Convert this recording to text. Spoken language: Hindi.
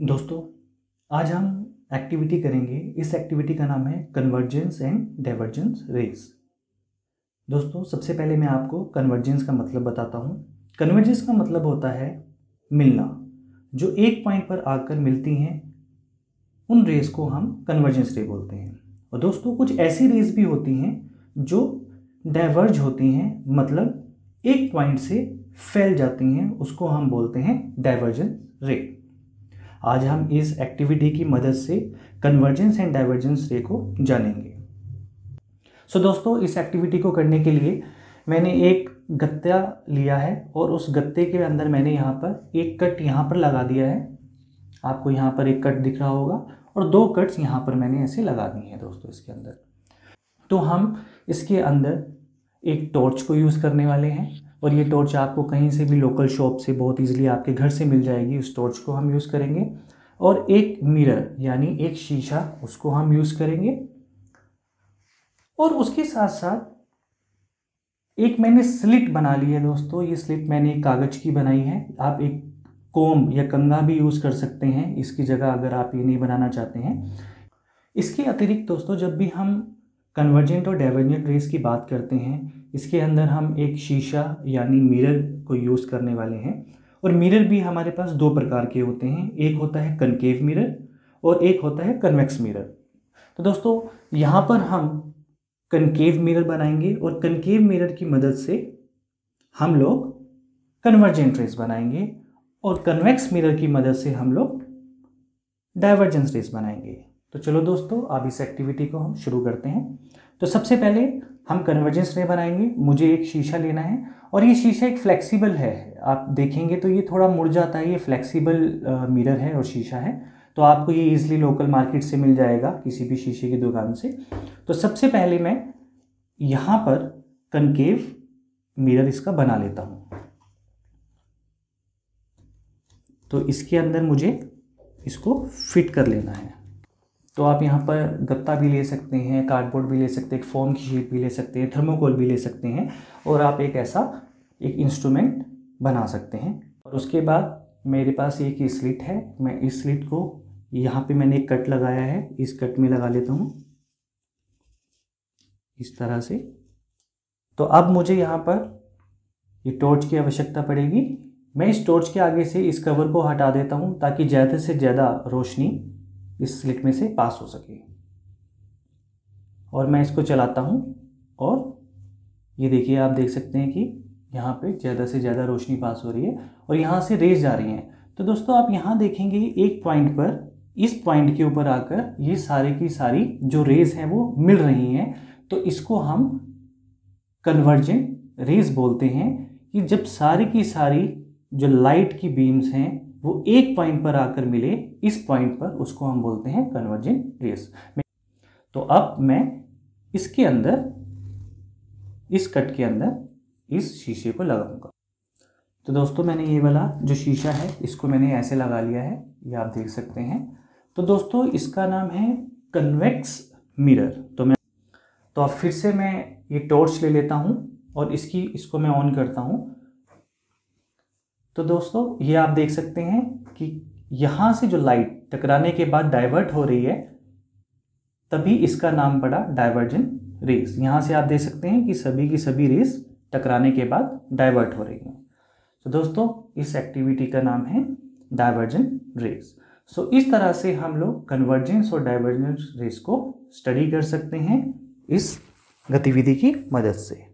दोस्तों, आज हम एक्टिविटी करेंगे। इस एक्टिविटी का नाम है कन्वर्जेंस एंड डाइवर्जेंस रेस दोस्तों, सबसे पहले मैं आपको कन्वर्जेंस का मतलब बताता हूँ। कन्वर्जेंस का मतलब होता है मिलना। जो एक पॉइंट पर आकर मिलती हैं, उन रेस को हम कन्वर्जेंस रे बोलते हैं। और दोस्तों, कुछ ऐसी रेस भी होती हैं जो डाइवर्ज होती हैं मतलब एक पॉइंट से फैल जाती हैं, उसको हम बोलते हैं डाइवर्जेंस रे आज हम इस एक्टिविटी की मदद से कन्वर्जेंस एंड डाइवर्जेंस रे को जानेंगे। सो so, दोस्तों इस एक्टिविटी को करने के लिए मैंने एक गत्ता लिया है और उस गत्ते के अंदर मैंने यहाँ पर एक कट यहाँ पर लगा दिया है। आपको यहाँ पर एक कट दिख रहा होगा और दो कट्स यहाँ पर मैंने ऐसे लगा दिए हैं दोस्तों इसके अंदर। तो हम इसके अंदर एक टॉर्च को यूज़ करने वाले हैं। और ये टॉर्च आपको कहीं से भी लोकल शॉप से बहुत इजीली आपके घर से मिल जाएगी। उस टॉर्च को हम यूज़ करेंगे और एक मिरर यानी एक शीशा उसको हम यूज़ करेंगे। और उसके साथ साथ एक मैंने स्लिट बना ली है दोस्तों। ये स्लिट मैंने एक कागज़ की बनाई है। आप एक कोम या कंगा भी यूज़ कर सकते हैं। इसकी जगह अगर आप ये नहीं बनाना चाहते हैं। इसके अतिरिक्त दोस्तों, जब भी हम कन्वर्जेंट और डाइवर्जेंट रेस की बात करते हैं इसके अंदर हम एक शीशा यानी मिरर को यूज़ करने वाले हैं और मिरर भी हमारे पास दो प्रकार के होते हैं। एक होता है कनकेव मिरर और एक होता है कन्वेक्स मिरर तो दोस्तों, यहाँ पर हम कनकेव मिरर बनाएँगे और कनकेव मिरर की मदद से हम लोग कन्वर्जेंट रेस बनाएँगे और कन्वेक्स मिरर की मदद से हम लोग डाइवर्जेंस रेस बनाएँगे। तो चलो दोस्तों, अब इस एक्टिविटी को हम शुरू करते हैं। तो सबसे पहले हम कन्वर्जेंस रे बनाएँगे मुझे एक शीशा लेना है और ये शीशा एक फ्लेक्सिबल है। आप देखेंगे तो ये थोड़ा मुड़ जाता है, ये फ्लेक्सिबल मिरर है और शीशा है। तो आपको ये ईजिली लोकल मार्केट से मिल जाएगा किसी भी शीशे की दुकान से। तो सबसे पहले मैं यहाँ पर कनकेव मिरर इसका बना लेता हूँ। तो इसके अंदर मुझे इसको फिट कर लेना है। तो आप यहाँ पर गत्ता भी ले सकते हैं कार्डबोर्ड भी ले सकते हैं, एक फोम की शीट भी ले सकते हैं थर्मोकोल भी ले सकते हैं और आप एक ऐसा एक इंस्ट्रूमेंट बना सकते हैं। और उसके बाद मेरे पास एक स्लिट है, मैं इस स्लिट को यहाँ पे मैंने एक कट लगाया है, इस कट में लगा लेता हूँ। इस तरह से। तो अब मुझे यहाँ पर ये टॉर्च की आवश्यकता पड़ेगी। मैं इस टॉर्च के आगे से इस कवर को हटा देता हूँ ताकि ज़्यादा से ज़्यादा रोशनी इस स्लिट में से पास हो सके। और मैं इसको चलाता हूँ और ये देखिए, आप देख सकते हैं कि यहाँ पे ज़्यादा से ज़्यादा रोशनी पास हो रही है और यहाँ से रेज जा रही हैं। तो दोस्तों, आप यहाँ देखेंगे एक पॉइंट पर, इस पॉइंट के ऊपर आकर ये सारे की सारी जो रेज हैं वो मिल रही हैं। तो इसको हम कन्वर्जेंट रेज बोलते हैं कि जब सारी की सारी जो लाइट की बीम्स हैं वो एक पॉइंट पर आकर मिले, इस पॉइंट पर उसको हम बोलते हैं कन्वर्जेंट रेस तो अब मैं इसके अंदर, इस कट के अंदर, इस शीशे को लगाऊँगा। तो दोस्तों, मैंने ये वाला जो शीशा है, इसको मैंने ऐसे लगा लिया है, ये आप देख सकते हैं। तो दोस्तों, इसका नाम है कन्वेक्स मिरर तो मैं तो अब फिर से मैं ये टॉर्च ले लेता हूँ, और इसकी, इसको मैं ऑन करता हूँ। तो दोस्तों, ये आप देख सकते हैं कि यहाँ से जो लाइट टकराने के बाद डाइवर्ट हो रही है, तभी इसका नाम पड़ा डाइवर्जन रेस यहाँ से आप देख सकते हैं कि सभी की सभी रेस टकराने के बाद डाइवर्ट हो रही हैं। तो दोस्तों, इस एक्टिविटी का नाम है डाइवर्जन रेस सो इस तरह से हम लोग कन्वर्जेंस और डाइवर्जेंस रेस को स्टडी कर सकते हैं इस गतिविधि की मदद से।